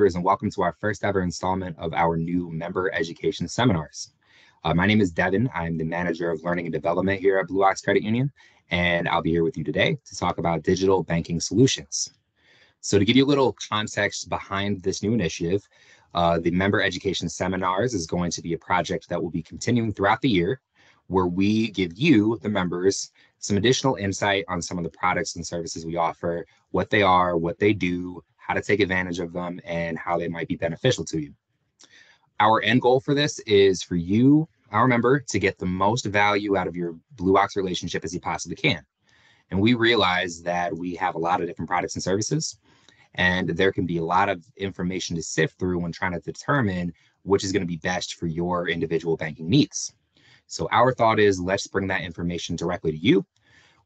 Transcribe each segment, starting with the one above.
members and welcome to our first ever installment of our new member education seminars. Uh, my name is Devin. I'm the manager of learning and development here at Blue Ox Credit Union, and I'll be here with you today to talk about digital banking solutions. So to give you a little context behind this new initiative, uh, the member education seminars is going to be a project that will be continuing throughout the year where we give you, the members, some additional insight on some of the products and services we offer, what they are, what they do, how to take advantage of them, and how they might be beneficial to you. Our end goal for this is for you, our member, to get the most value out of your Blue Ox relationship as you possibly can. And we realize that we have a lot of different products and services, and there can be a lot of information to sift through when trying to determine which is going to be best for your individual banking needs. So our thought is let's bring that information directly to you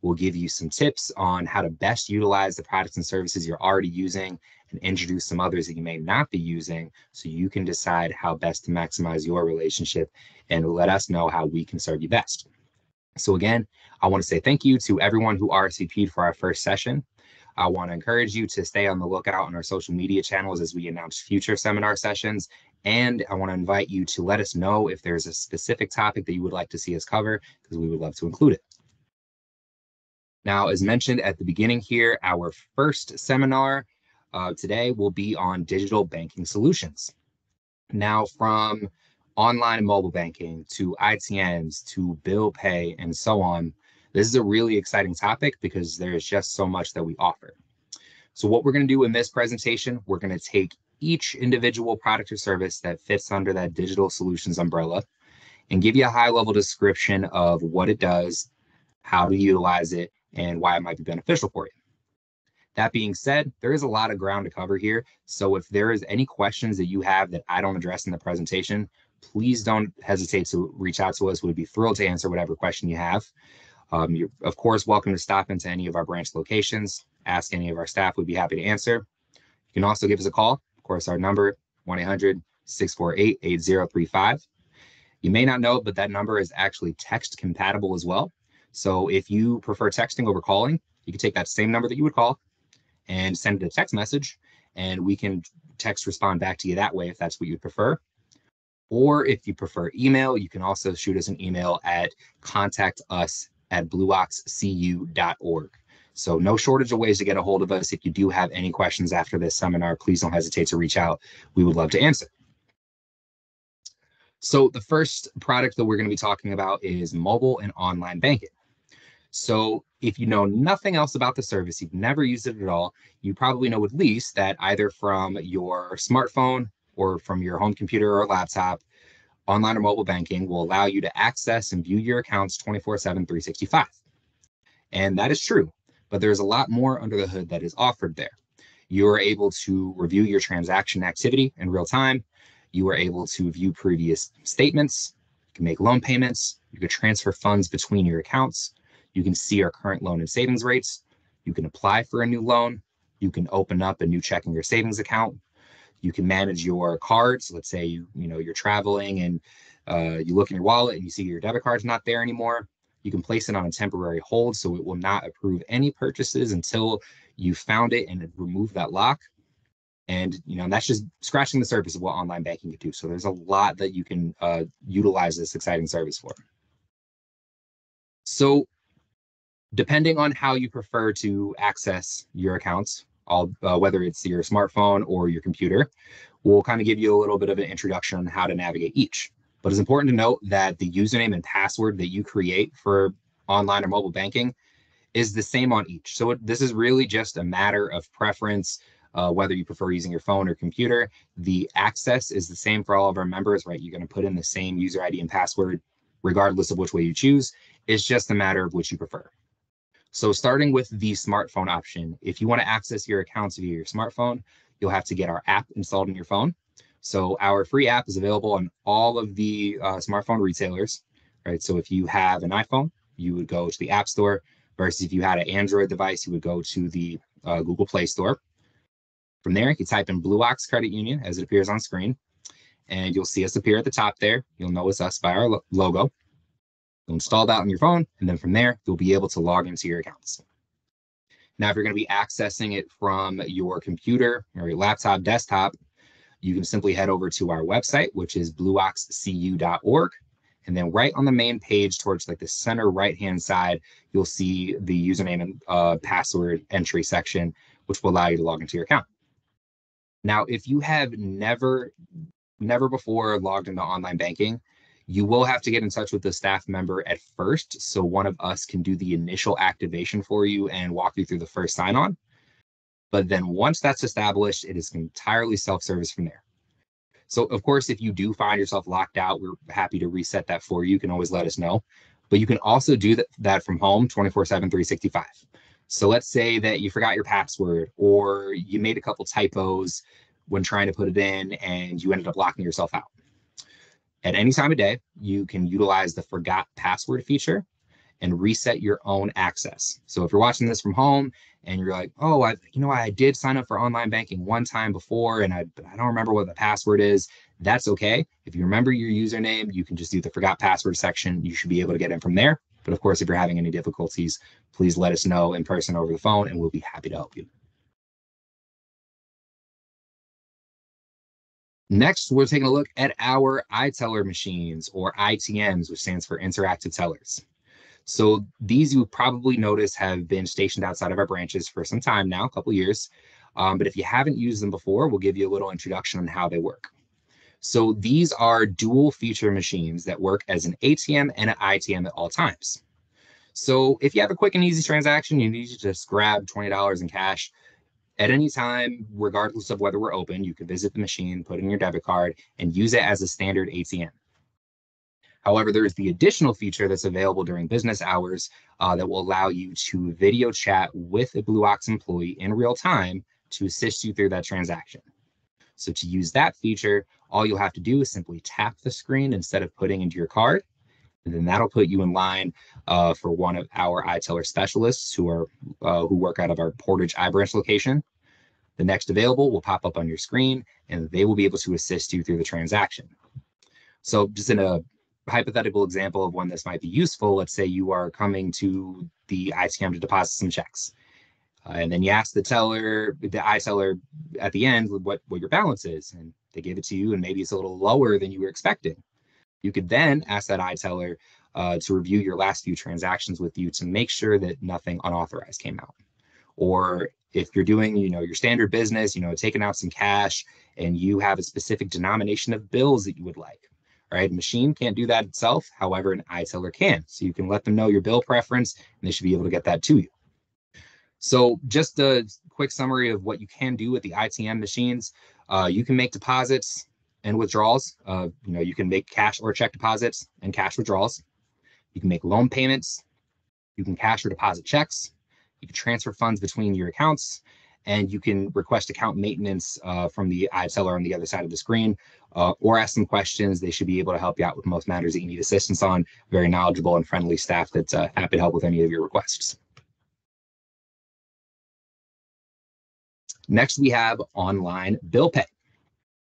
We'll give you some tips on how to best utilize the products and services you're already using and introduce some others that you may not be using so you can decide how best to maximize your relationship and let us know how we can serve you best. So again, I want to say thank you to everyone who RSVP'd for our first session. I want to encourage you to stay on the lookout on our social media channels as we announce future seminar sessions. And I want to invite you to let us know if there's a specific topic that you would like to see us cover, because we would love to include it. Now, as mentioned at the beginning here, our first seminar uh, today will be on digital banking solutions. Now, from online and mobile banking to ITMs to bill pay and so on, this is a really exciting topic because there is just so much that we offer. So what we're going to do in this presentation, we're going to take each individual product or service that fits under that digital solutions umbrella and give you a high level description of what it does, how to utilize it, and why it might be beneficial for you. That being said, there is a lot of ground to cover here. So if there is any questions that you have that I don't address in the presentation, please don't hesitate to reach out to us. We'd be thrilled to answer whatever question you have. Um, you're, of course, welcome to stop into any of our branch locations, ask any of our staff. We'd be happy to answer. You can also give us a call. Of course, our number, 1-800-648-8035. You may not know, but that number is actually text compatible as well. So if you prefer texting over calling, you can take that same number that you would call and send it a text message, and we can text respond back to you that way if that's what you prefer. Or if you prefer email, you can also shoot us an email at contact us at blueoxcu.org. So no shortage of ways to get a hold of us. If you do have any questions after this seminar, please don't hesitate to reach out. We would love to answer. So the first product that we're going to be talking about is mobile and online banking. So if you know nothing else about the service, you've never used it at all, you probably know at least that either from your smartphone or from your home computer or laptop, online or mobile banking will allow you to access and view your accounts 24 7, 365. And that is true, but there's a lot more under the hood that is offered there. You are able to review your transaction activity in real time. You are able to view previous statements. You can make loan payments. You can transfer funds between your accounts. You can see our current loan and savings rates. You can apply for a new loan. You can open up a new checking or savings account. You can manage your cards. Let's say you you know you're traveling and uh, you look in your wallet and you see your debit card's not there anymore. You can place it on a temporary hold so it will not approve any purchases until you found it and remove that lock. And you know that's just scratching the surface of what online banking can do. So there's a lot that you can uh, utilize this exciting service for. So depending on how you prefer to access your accounts, all, uh, whether it's your smartphone or your computer, we'll kind of give you a little bit of an introduction on how to navigate each. But it's important to note that the username and password that you create for online or mobile banking is the same on each. So it, this is really just a matter of preference, uh, whether you prefer using your phone or computer. The access is the same for all of our members, right? You're going to put in the same user ID and password regardless of which way you choose. It's just a matter of which you prefer. So starting with the smartphone option, if you want to access your accounts via your smartphone, you'll have to get our app installed on your phone. So our free app is available on all of the uh, smartphone retailers, right? So if you have an iPhone, you would go to the App Store versus if you had an Android device, you would go to the uh, Google Play Store. From there, you type in Blue Ox Credit Union as it appears on screen, and you'll see us appear at the top there. You'll know it's us by our lo logo. You'll install that on your phone, and then from there, you'll be able to log into your accounts. Now, if you're going to be accessing it from your computer or your laptop, desktop, you can simply head over to our website, which is blueoxcu.org. And then right on the main page towards like the center right-hand side, you'll see the username and uh, password entry section, which will allow you to log into your account. Now, if you have never, never before logged into online banking, you will have to get in touch with the staff member at first. So one of us can do the initial activation for you and walk you through the first sign on. But then once that's established, it is entirely self-service from there. So of course, if you do find yourself locked out, we're happy to reset that for you. You can always let us know. But you can also do that, that from home 24 7, 365. So let's say that you forgot your password or you made a couple typos when trying to put it in and you ended up locking yourself out. At any time of day, you can utilize the forgot password feature and reset your own access. So if you're watching this from home and you're like, oh, I, you know, I did sign up for online banking one time before and I, I don't remember what the password is, that's okay. If you remember your username, you can just do the forgot password section. You should be able to get in from there. But of course, if you're having any difficulties, please let us know in person over the phone and we'll be happy to help you. Next, we're taking a look at our iTeller machines or ITMs, which stands for interactive tellers. So these you probably notice have been stationed outside of our branches for some time now, a couple years. Um, but if you haven't used them before, we'll give you a little introduction on how they work. So these are dual feature machines that work as an ATM and an ITM at all times. So if you have a quick and easy transaction, you need to just grab $20 in cash at any time, regardless of whether we're open, you can visit the machine, put in your debit card, and use it as a standard ATM. However, there is the additional feature that's available during business hours uh, that will allow you to video chat with a Blue Ox employee in real time to assist you through that transaction. So to use that feature, all you'll have to do is simply tap the screen instead of putting into your card. And then that'll put you in line uh, for one of our iTeller specialists who are uh, who work out of our Portage iBranch location. The next available will pop up on your screen and they will be able to assist you through the transaction. So just in a hypothetical example of when this might be useful, let's say you are coming to the ITM to deposit some checks. Uh, and then you ask the teller, the iTeller at the end, what, what your balance is. And they give it to you, and maybe it's a little lower than you were expecting. You could then ask that iTeller uh, to review your last few transactions with you to make sure that nothing unauthorized came out. Or if you're doing, you know, your standard business, you know, taking out some cash and you have a specific denomination of bills that you would like, right? A machine can't do that itself. However, an iTeller can. So you can let them know your bill preference and they should be able to get that to you. So just a quick summary of what you can do with the ITM machines. Uh, you can make deposits and withdrawals. Uh, you know, you can make cash or check deposits and cash withdrawals. You can make loan payments. You can cash or deposit checks. You can transfer funds between your accounts and you can request account maintenance uh, from the iTeller on the other side of the screen uh, or ask some questions. They should be able to help you out with most matters that you need assistance on. Very knowledgeable and friendly staff that's uh, happy to help with any of your requests. Next, we have online bill pay.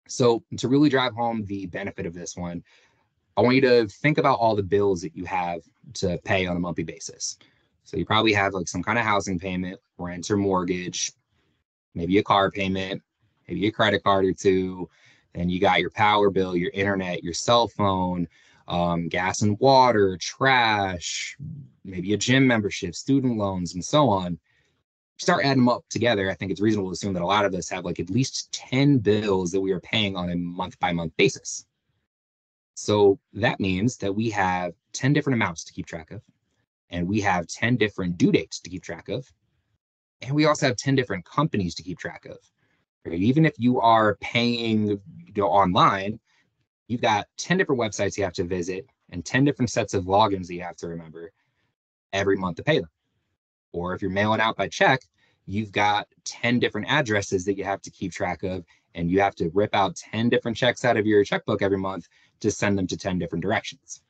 So to really drive home the benefit of this one, I want you to think about all the bills that you have to pay on a monthly basis. So you probably have like some kind of housing payment, rent or mortgage, maybe a car payment, maybe a credit card or two. Then you got your power bill, your internet, your cell phone, um, gas and water, trash, maybe a gym membership, student loans, and so on start adding them up together, I think it's reasonable to assume that a lot of us have like at least 10 bills that we are paying on a month by month basis. So that means that we have 10 different amounts to keep track of, and we have 10 different due dates to keep track of, and we also have 10 different companies to keep track of. Even if you are paying you know, online, you've got 10 different websites you have to visit and 10 different sets of logins that you have to remember every month to pay them. Or if you're mailing out by check, you've got 10 different addresses that you have to keep track of, and you have to rip out 10 different checks out of your checkbook every month to send them to 10 different directions.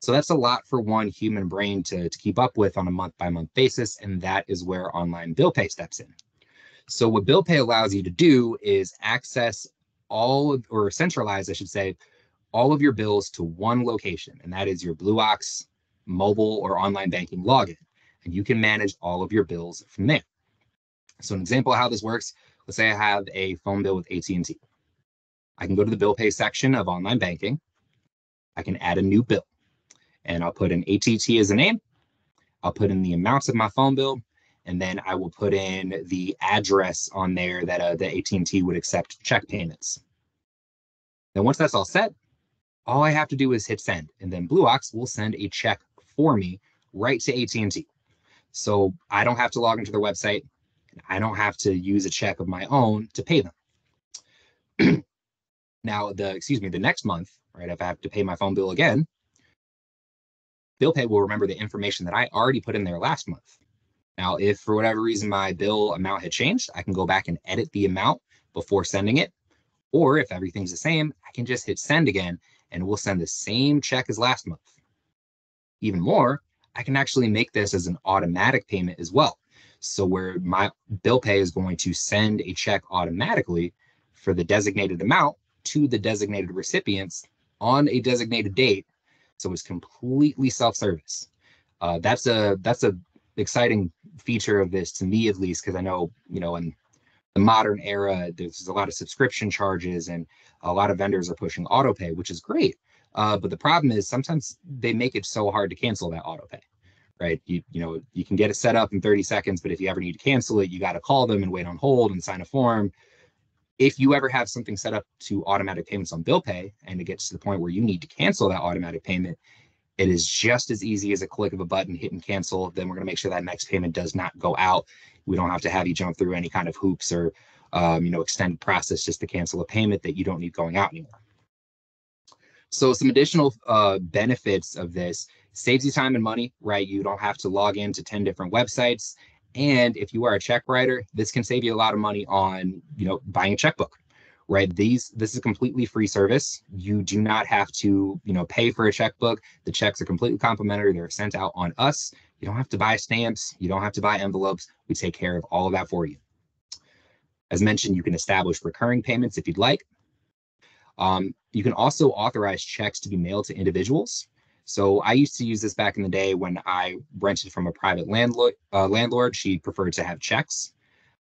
So that's a lot for one human brain to, to keep up with on a month by month basis. And that is where online bill pay steps in. So what bill pay allows you to do is access all of, or centralize, I should say, all of your bills to one location, and that is your Blue Ox mobile or online banking login and you can manage all of your bills from there. So an example of how this works, let's say I have a phone bill with AT&T. I can go to the bill pay section of online banking. I can add a new bill and I'll put in ATT as a name. I'll put in the amounts of my phone bill and then I will put in the address on there that uh, the AT&T would accept check payments. Then once that's all set, all I have to do is hit send and then Blue Ox will send a check for me right to AT&T. So I don't have to log into their website. I don't have to use a check of my own to pay them. now the excuse me, the next month, right? If I have to pay my phone bill again, bill pay will remember the information that I already put in there last month. Now, if for whatever reason my bill amount had changed, I can go back and edit the amount before sending it. Or if everything's the same, I can just hit send again and we'll send the same check as last month. Even more, I can actually make this as an automatic payment as well. So where my bill pay is going to send a check automatically for the designated amount to the designated recipients on a designated date. So it's completely self-service. Uh, that's a that's a exciting feature of this to me at least because I know you know in the modern era there's a lot of subscription charges and a lot of vendors are pushing auto pay, which is great. Uh, but the problem is sometimes they make it so hard to cancel that auto pay right? You you know you can get it set up in 30 seconds, but if you ever need to cancel it, you got to call them and wait on hold and sign a form. If you ever have something set up to automatic payments on bill pay and it gets to the point where you need to cancel that automatic payment, it is just as easy as a click of a button, hit and cancel. Then we're going to make sure that next payment does not go out. We don't have to have you jump through any kind of hoops or um, you know extended process just to cancel a payment that you don't need going out anymore. So some additional uh, benefits of this saves you time and money, right? You don't have to log into 10 different websites. And if you are a check writer, this can save you a lot of money on, you know, buying a checkbook, right? These this is completely free service. You do not have to, you know, pay for a checkbook. The checks are completely complimentary. They're sent out on us. You don't have to buy stamps. You don't have to buy envelopes. We take care of all of that for you. As mentioned, you can establish recurring payments if you'd like. Um, you can also authorize checks to be mailed to individuals. So I used to use this back in the day when I rented from a private landlord. Uh, landlord, she preferred to have checks,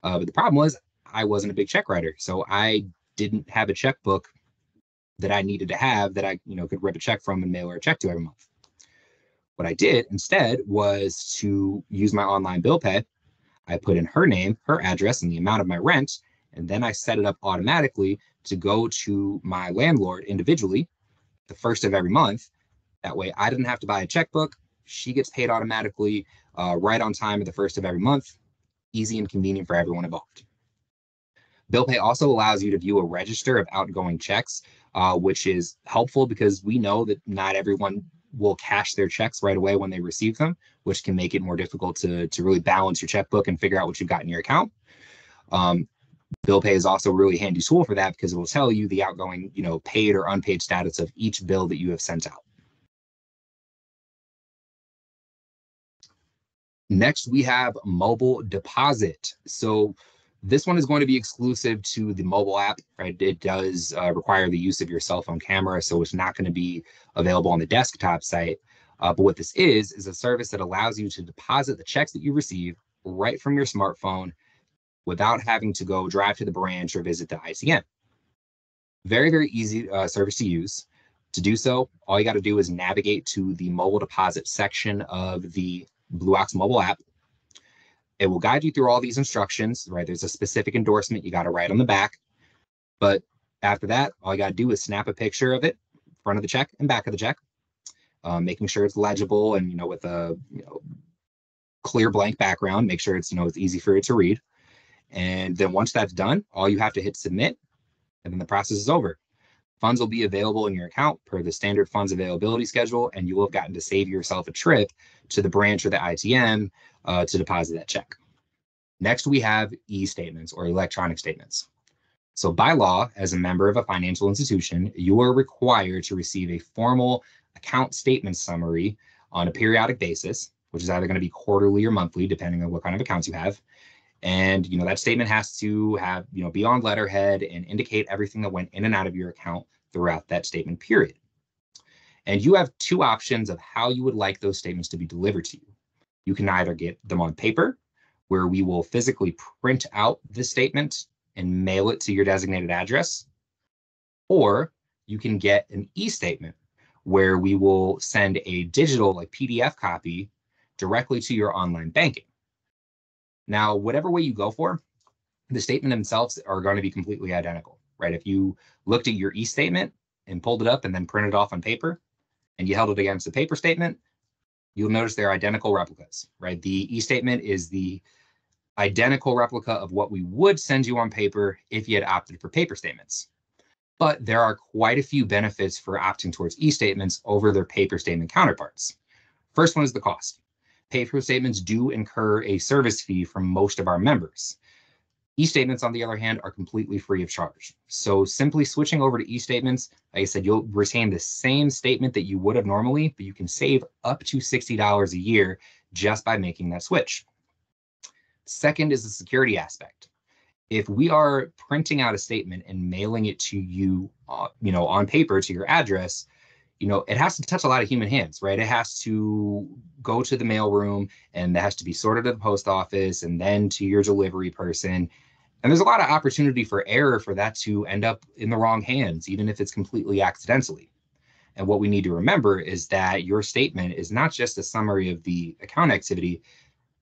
uh, but the problem was I wasn't a big check writer, so I didn't have a checkbook that I needed to have that I, you know, could rip a check from and mail her a check to every month. What I did instead was to use my online bill pay. I put in her name, her address, and the amount of my rent, and then I set it up automatically to go to my landlord individually the first of every month that way, I didn't have to buy a checkbook. She gets paid automatically uh, right on time at the first of every month. Easy and convenient for everyone involved. Bill Pay also allows you to view a register of outgoing checks, uh, which is helpful because we know that not everyone will cash their checks right away when they receive them, which can make it more difficult to, to really balance your checkbook and figure out what you've got in your account. Um, bill pay is also a really handy tool for that because it will tell you the outgoing, you know, paid or unpaid status of each bill that you have sent out. Next, we have mobile deposit. So this one is going to be exclusive to the mobile app, right? It does uh, require the use of your cell phone camera, so it's not going to be available on the desktop site. Uh, but what this is, is a service that allows you to deposit the checks that you receive right from your smartphone without having to go drive to the branch or visit the ITM. Very, very easy uh, service to use. To do so, all you got to do is navigate to the mobile deposit section of the Blue Ox mobile app. It will guide you through all these instructions, right? There's a specific endorsement you got to write on the back. But after that, all you got to do is snap a picture of it, front of the check and back of the check, um, making sure it's legible and, you know, with a you know, clear blank background, make sure it's, you know, it's easy for it to read. And then once that's done, all you have to hit submit and then the process is over. Funds will be available in your account per the standard funds availability schedule, and you will have gotten to save yourself a trip to the branch or the ITM uh, to deposit that check. Next, we have e-statements or electronic statements. So by law, as a member of a financial institution, you are required to receive a formal account statement summary on a periodic basis, which is either going to be quarterly or monthly, depending on what kind of accounts you have. And you know that statement has to have you know be on letterhead and indicate everything that went in and out of your account throughout that statement period. And you have two options of how you would like those statements to be delivered to you. You can either get them on paper, where we will physically print out the statement and mail it to your designated address, Or you can get an e-statement where we will send a digital like PDF copy directly to your online banking. Now, whatever way you go for, the statement themselves are going to be completely identical, right? If you looked at your e-statement and pulled it up and then printed off on paper and you held it against the paper statement, you'll notice they're identical replicas, right? The e-statement is the identical replica of what we would send you on paper if you had opted for paper statements. But there are quite a few benefits for opting towards e-statements over their paper statement counterparts. First one is the cost. Paper statements do incur a service fee from most of our members. E-statements, on the other hand, are completely free of charge. So simply switching over to e-statements, like I said, you'll retain the same statement that you would have normally, but you can save up to $60 a year just by making that switch. Second is the security aspect. If we are printing out a statement and mailing it to you, uh, you know, on paper to your address, you know, it has to touch a lot of human hands, right? It has to go to the mailroom and it has to be sorted to the post office and then to your delivery person. And there's a lot of opportunity for error for that to end up in the wrong hands, even if it's completely accidentally. And what we need to remember is that your statement is not just a summary of the account activity,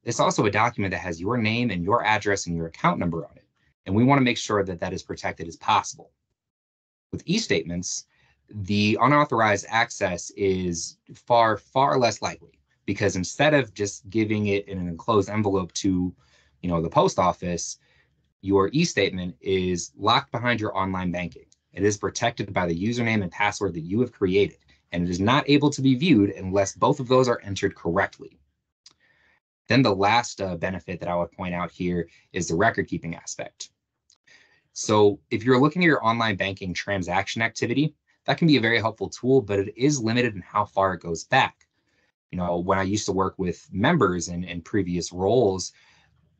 it's also a document that has your name and your address and your account number on it. And we want to make sure that that is protected as possible. With e-statements, the unauthorized access is far, far less likely because instead of just giving it in an enclosed envelope to, you know, the post office, your e-statement is locked behind your online banking. It is protected by the username and password that you have created, and it is not able to be viewed unless both of those are entered correctly. Then the last uh, benefit that I would point out here is the record keeping aspect. So if you're looking at your online banking transaction activity, that can be a very helpful tool, but it is limited in how far it goes back. You know, when I used to work with members in, in previous roles,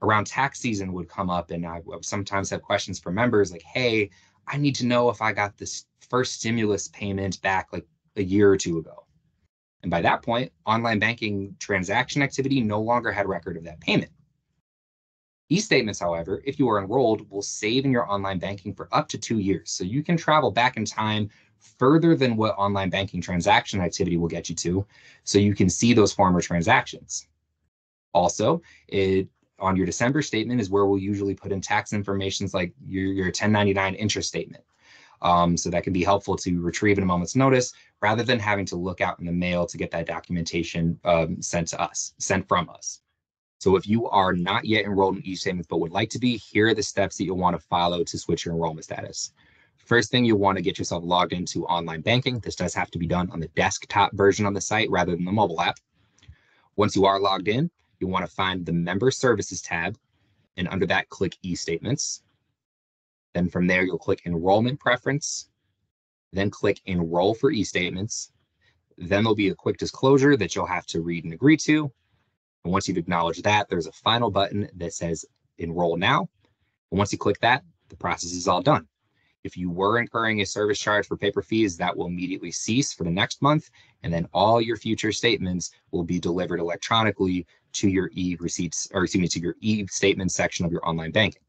around tax season would come up and I sometimes have questions for members like, hey, I need to know if I got this first stimulus payment back like a year or two ago. And by that point, online banking transaction activity no longer had record of that payment. E-statements, however, if you are enrolled, will save in your online banking for up to two years. So you can travel back in time further than what online banking transaction activity will get you to, so you can see those former transactions. Also, it on your December statement is where we'll usually put in tax informations like your, your 1099 interest statement. Um, so that can be helpful to retrieve in a moment's notice rather than having to look out in the mail to get that documentation um, sent to us, sent from us. So if you are not yet enrolled in e-statements but would like to be, here are the steps that you'll want to follow to switch your enrollment status. First thing, you'll want to get yourself logged into online banking. This does have to be done on the desktop version on the site rather than the mobile app. Once you are logged in, you want to find the Member Services tab, and under that, click e-statements. Then from there, you'll click Enrollment Preference, then click Enroll for e-statements. Then there'll be a quick disclosure that you'll have to read and agree to. And once you've acknowledged that, there's a final button that says Enroll Now. And once you click that, the process is all done. If you were incurring a service charge for paper fees, that will immediately cease for the next month, and then all your future statements will be delivered electronically to your e-receipts, or excuse me, to your e-statement section of your online banking.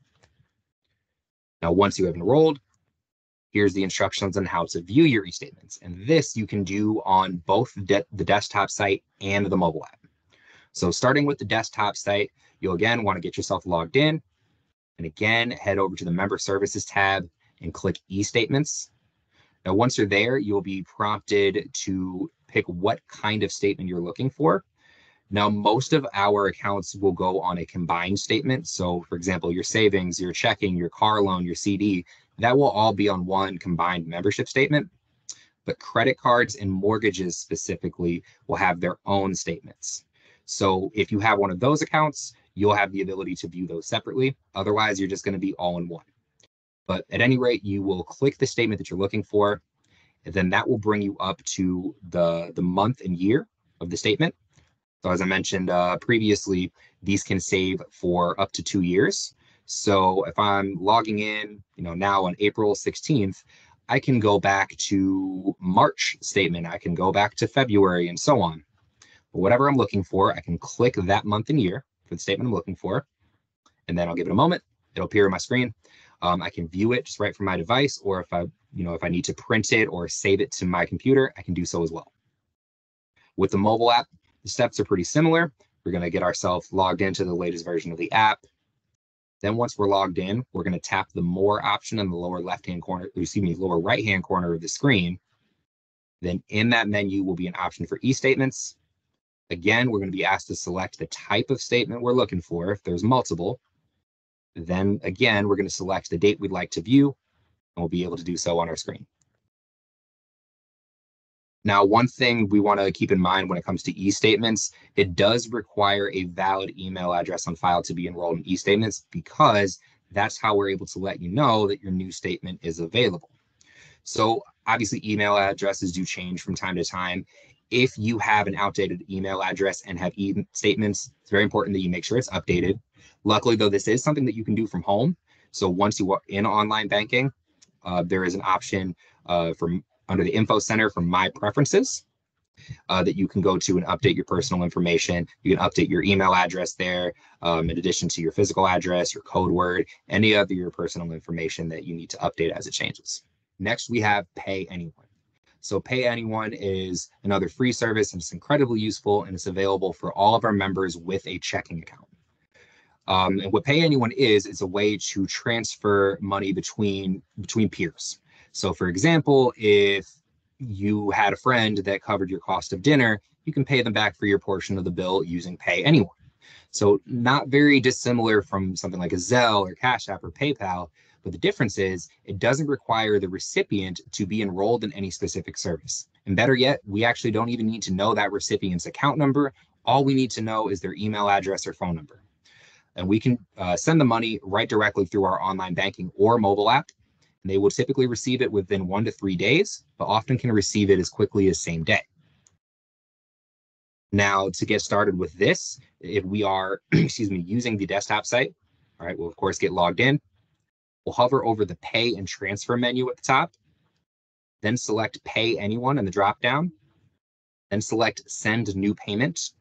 Now, once you have enrolled, here's the instructions on how to view your e-statements. And this you can do on both de the desktop site and the mobile app. So starting with the desktop site, you'll again want to get yourself logged in. And again, head over to the Member Services tab and click e-statements. Now, once you're there, you'll be prompted to pick what kind of statement you're looking for. Now, most of our accounts will go on a combined statement. So, for example, your savings, your checking, your car loan, your CD, that will all be on one combined membership statement. But credit cards and mortgages specifically will have their own statements. So, if you have one of those accounts, you'll have the ability to view those separately. Otherwise, you're just going to be all in one. But at any rate, you will click the statement that you're looking for, and then that will bring you up to the, the month and year of the statement. So as I mentioned uh, previously, these can save for up to two years. So if I'm logging in, you know, now on April 16th, I can go back to March statement. I can go back to February and so on. But whatever I'm looking for, I can click that month and year for the statement I'm looking for. And then I'll give it a moment. It'll appear on my screen. Um, I can view it just right from my device, or if I, you know, if I need to print it or save it to my computer, I can do so as well. With the mobile app, the steps are pretty similar. We're going to get ourselves logged into the latest version of the app. Then once we're logged in, we're going to tap the more option in the lower left-hand corner, excuse me, lower right-hand corner of the screen. Then in that menu will be an option for e-statements. Again, we're going to be asked to select the type of statement we're looking for. If there's multiple, then again, we're going to select the date we'd like to view, and we'll be able to do so on our screen. Now, one thing we want to keep in mind when it comes to e-statements, it does require a valid email address on file to be enrolled in e-statements because that's how we're able to let you know that your new statement is available. So obviously email addresses do change from time to time. If you have an outdated email address and have e-statements, it's very important that you make sure it's updated. Luckily though, this is something that you can do from home. So once you are in online banking, uh, there is an option uh, for under the info center from my preferences uh, that you can go to and update your personal information. You can update your email address there, um, in addition to your physical address, your code word, any other your personal information that you need to update as it changes. Next, we have Pay Anyone. So Pay Anyone is another free service and it's incredibly useful and it's available for all of our members with a checking account. Um, and what Pay Anyone is, is a way to transfer money between between peers. So for example, if you had a friend that covered your cost of dinner, you can pay them back for your portion of the bill using Pay Anyone. So not very dissimilar from something like a Zelle or Cash App or PayPal, but the difference is it doesn't require the recipient to be enrolled in any specific service. And better yet, we actually don't even need to know that recipient's account number. All we need to know is their email address or phone number. And we can uh, send the money right directly through our online banking or mobile app And they will typically receive it within one to three days, but often can receive it as quickly as same day. Now, to get started with this, if we are, excuse me, using the desktop site, all right, we'll of course get logged in. We'll hover over the pay and transfer menu at the top, then select pay anyone in the dropdown, then select send new payment,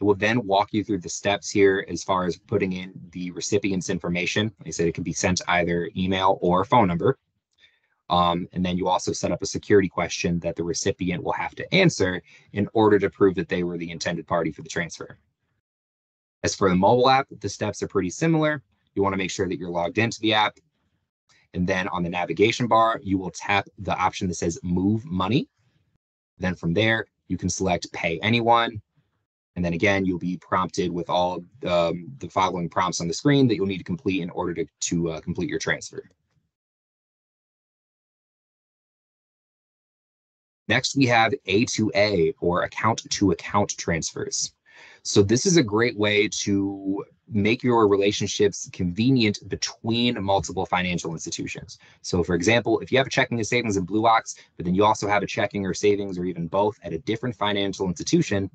it will then walk you through the steps here as far as putting in the recipient's information. Like I said, it can be sent either email or phone number. Um, and then you also set up a security question that the recipient will have to answer in order to prove that they were the intended party for the transfer. As for the mobile app, the steps are pretty similar. You want to make sure that you're logged into the app. And then on the navigation bar, you will tap the option that says move money. Then from there, you can select pay anyone, and then again, you'll be prompted with all um, the following prompts on the screen that you'll need to complete in order to, to uh, complete your transfer. Next, we have A2A or account to account transfers. So this is a great way to make your relationships convenient between multiple financial institutions. So for example, if you have a checking and savings in Blue Ox, but then you also have a checking or savings or even both at a different financial institution,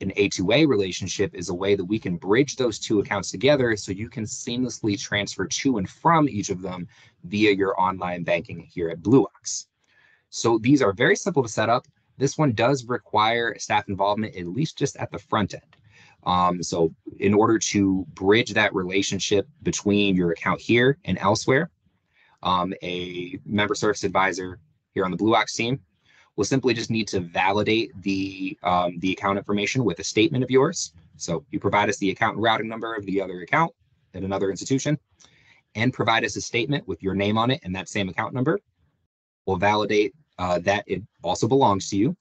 an A2A relationship is a way that we can bridge those two accounts together so you can seamlessly transfer to and from each of them via your online banking here at Blue Ox. So these are very simple to set up. This one does require staff involvement, at least just at the front end. Um, so in order to bridge that relationship between your account here and elsewhere, um, a member service advisor here on the Blue Ox team We'll simply just need to validate the, um, the account information with a statement of yours. So you provide us the account and routing number of the other account at another institution and provide us a statement with your name on it and that same account number. We'll validate uh, that it also belongs to you.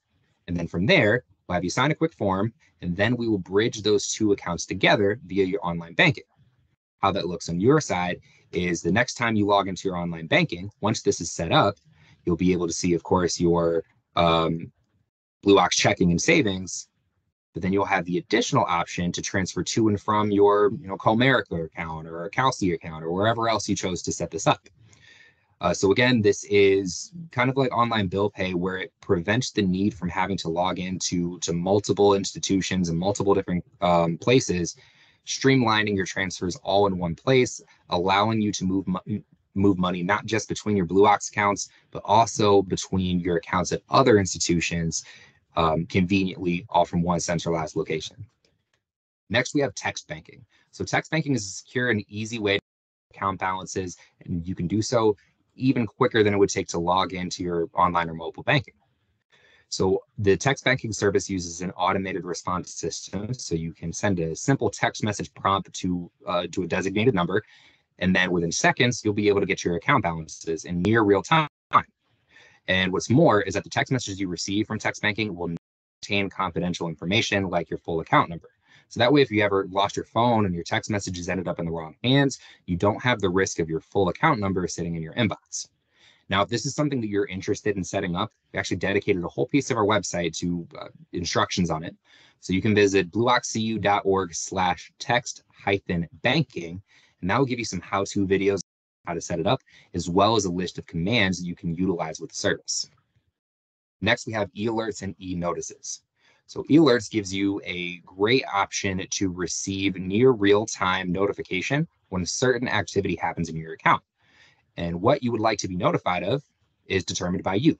And then from there, we'll have you sign a quick form, and then we will bridge those two accounts together via your online banking. How that looks on your side is the next time you log into your online banking, once this is set up, you'll be able to see, of course, your um, Blue Ox checking and savings, but then you'll have the additional option to transfer to and from your, you know, Comerica account or a Calci account or wherever else you chose to set this up. Uh, so again, this is kind of like online bill pay where it prevents the need from having to log into to multiple institutions and multiple different um, places, streamlining your transfers all in one place, allowing you to move move money not just between your Blue Ox accounts, but also between your accounts at other institutions um, conveniently, all from one centralized location. Next, we have text banking. So text banking is a secure and easy way to account balances, and you can do so even quicker than it would take to log into your online or mobile banking. So the text banking service uses an automated response system. So you can send a simple text message prompt to uh, to a designated number, and then within seconds you'll be able to get your account balances in near real time. And what's more is that the text messages you receive from text banking will contain confidential information like your full account number. So that way, if you ever lost your phone and your text messages ended up in the wrong hands, you don't have the risk of your full account number sitting in your inbox. Now, if this is something that you're interested in setting up, we actually dedicated a whole piece of our website to uh, instructions on it. So you can visit blueoxcu.org slash text hyphen banking, and that will give you some how-to videos how to set it up, as well as a list of commands that you can utilize with the service. Next, we have e-alerts and e-notices. So e-alerts gives you a great option to receive near real-time notification when a certain activity happens in your account. And what you would like to be notified of is determined by you.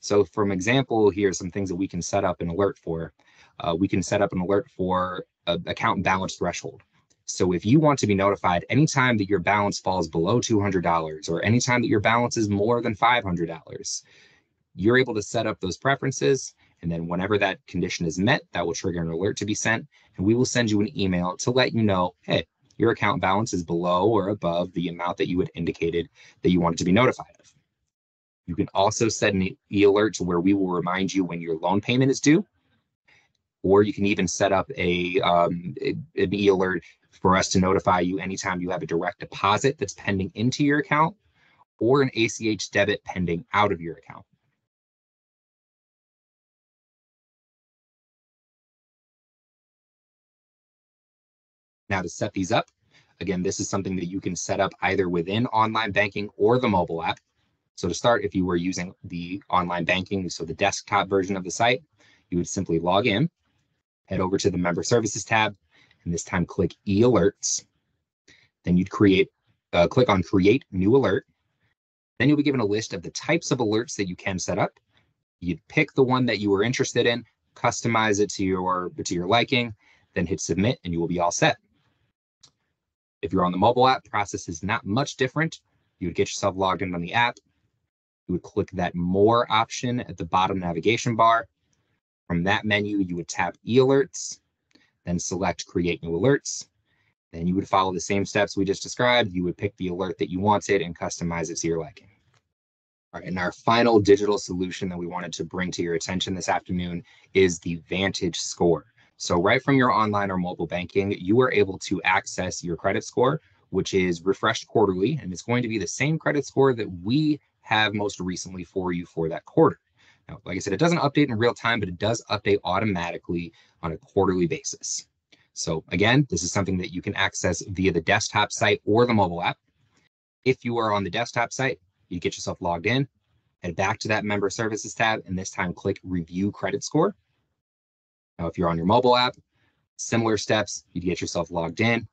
So from example, here's some things that we can set up an alert for. Uh, we can set up an alert for account balance threshold. So if you want to be notified anytime that your balance falls below $200 or anytime that your balance is more than $500, you're able to set up those preferences. And then whenever that condition is met, that will trigger an alert to be sent. And we will send you an email to let you know, hey, your account balance is below or above the amount that you had indicated that you wanted to be notified of. You can also set an e-alert to where we will remind you when your loan payment is due, or you can even set up a um, an e-alert for us to notify you anytime you have a direct deposit that's pending into your account or an ACH debit pending out of your account. Now to set these up, again, this is something that you can set up either within online banking or the mobile app. So to start, if you were using the online banking, so the desktop version of the site, you would simply log in, head over to the member services tab, and this time click e-alerts. Then you'd create, uh, click on create new alert. Then you'll be given a list of the types of alerts that you can set up. You'd pick the one that you were interested in, customize it to your, to your liking, then hit submit and you will be all set. If you're on the mobile app, process is not much different. You would get yourself logged in on the app. You would click that more option at the bottom navigation bar. From that menu, you would tap e-alerts, then select create new alerts. Then you would follow the same steps we just described. You would pick the alert that you wanted and customize it to your liking. All right, and our final digital solution that we wanted to bring to your attention this afternoon is the Vantage Score. So right from your online or mobile banking, you are able to access your credit score, which is refreshed quarterly, and it's going to be the same credit score that we have most recently for you for that quarter. Now, like I said, it doesn't update in real time, but it does update automatically on a quarterly basis. So again, this is something that you can access via the desktop site or the mobile app. If you are on the desktop site, you get yourself logged in, head back to that member services tab, and this time click review credit score. Now, if you're on your mobile app, similar steps, you'd get yourself logged in.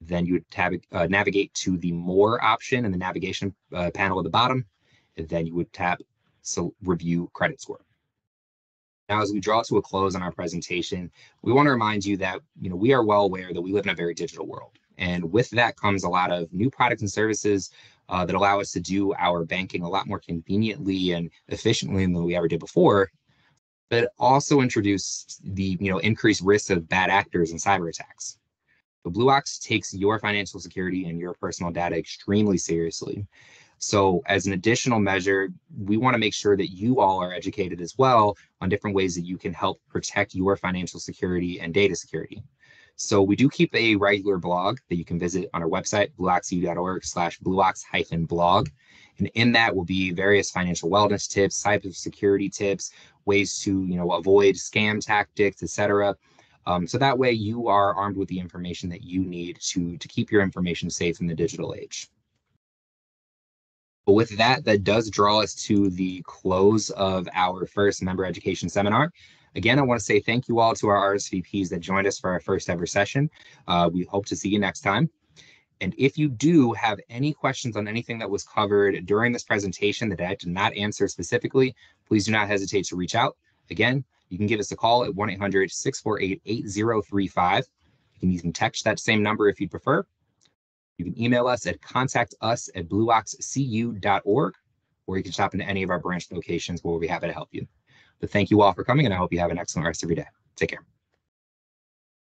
Then you would tab, uh, navigate to the more option in the navigation uh, panel at the bottom. And then you would tap so review credit score. Now, as we draw to a close on our presentation, we want to remind you that you know we are well aware that we live in a very digital world, and with that comes a lot of new products and services uh, that allow us to do our banking a lot more conveniently and efficiently than we ever did before but also introduce the you know increased risk of bad actors and cyber attacks. The BlueOx takes your financial security and your personal data extremely seriously. So, as an additional measure, we want to make sure that you all are educated as well on different ways that you can help protect your financial security and data security. So, we do keep a regular blog that you can visit on our website, blueoxcu.org slash blueox hyphen blog. And in that will be various financial wellness tips, cybersecurity tips, ways to you know avoid scam tactics, etc. Um, so that way you are armed with the information that you need to to keep your information safe in the digital age. But with that, that does draw us to the close of our first member education seminar. Again, I want to say thank you all to our RSVPs that joined us for our first ever session. Uh, we hope to see you next time. And if you do have any questions on anything that was covered during this presentation that I did not answer specifically, please do not hesitate to reach out. Again, you can give us a call at 1-800-648-8035. You can even text that same number if you'd prefer. You can email us at contact us at blueoxcu.org, or you can shop into any of our branch locations where we'll be happy to help you. But thank you all for coming, and I hope you have an excellent rest of your day. Take care.